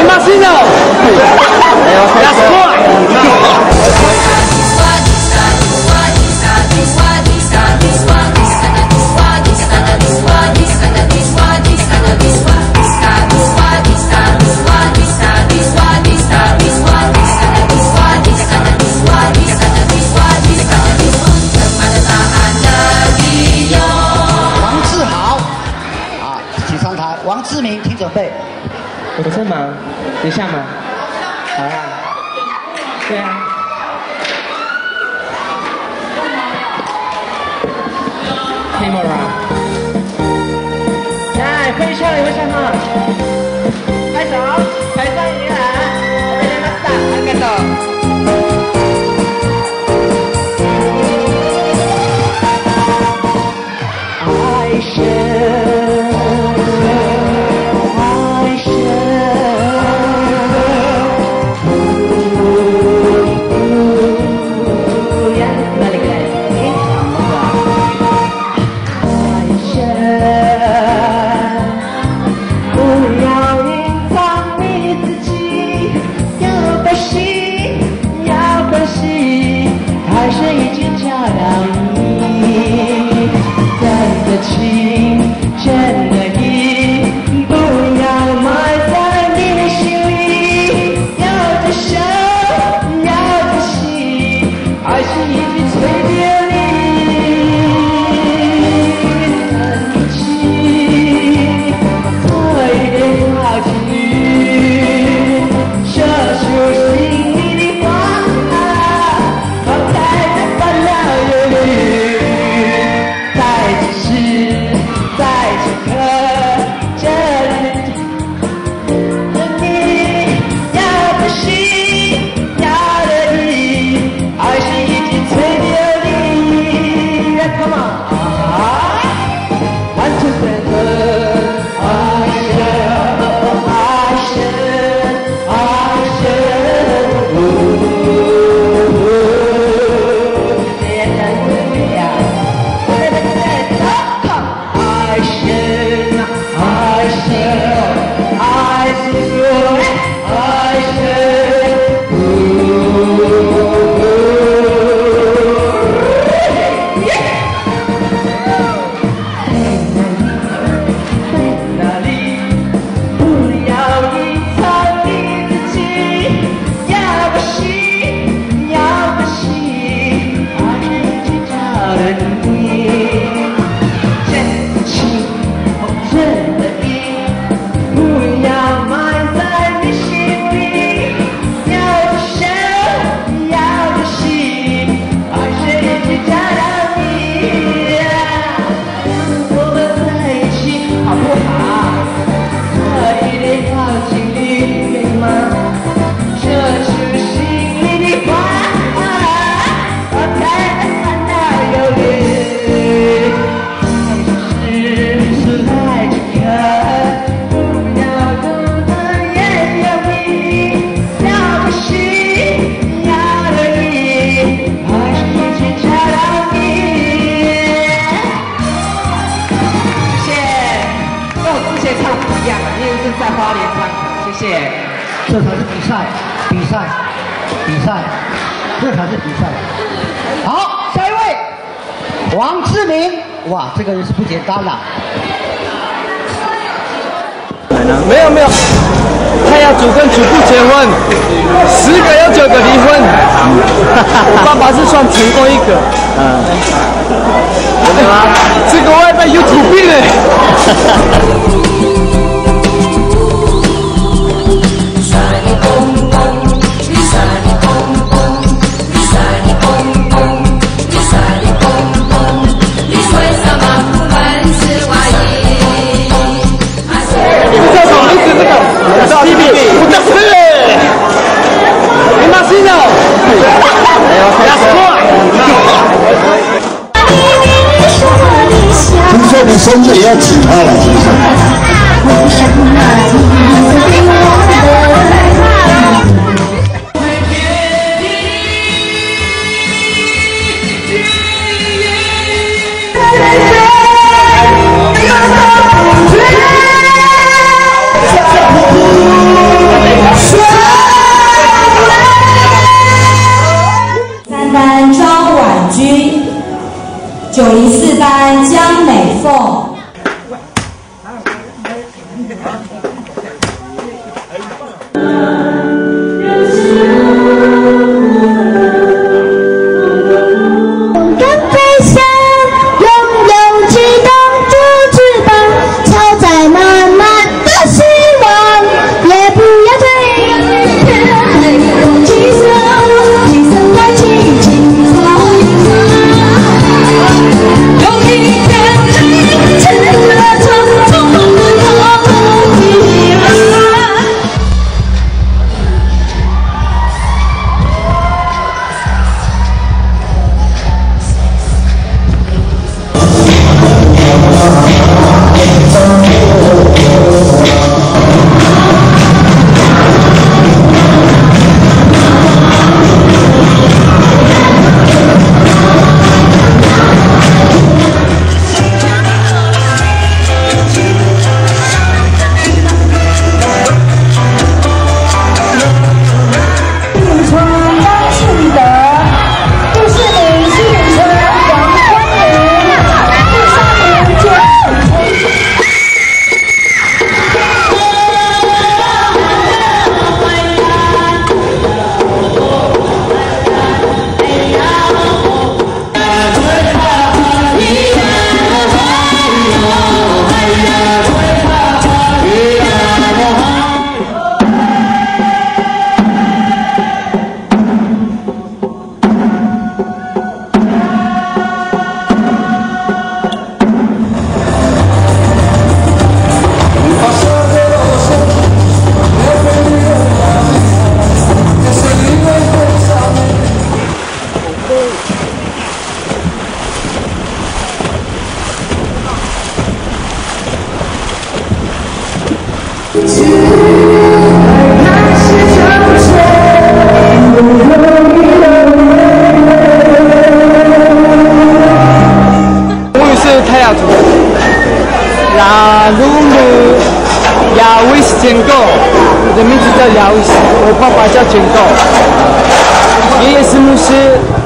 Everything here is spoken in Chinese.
Imagina! É a sua! 王志明，请准备。我在忙吗？你下吗？好啊。对啊。Camera。来，会笑的会笑？拍手，拍手，你来。我们来马上，赛，比赛，比赛，这才是比赛。好，下一位，王志明，哇，这个人是不简单的。没有没有，他要主跟主不结婚，十个有九个离婚，爸爸是算成功一个。嗯。怎么、这个外卖有土病哎。你生日要请他来，是不是？班张婉君九零四班江美凤。维斯建构，我的名字叫亚维斯，我爸爸叫建构，爷爷是牧师。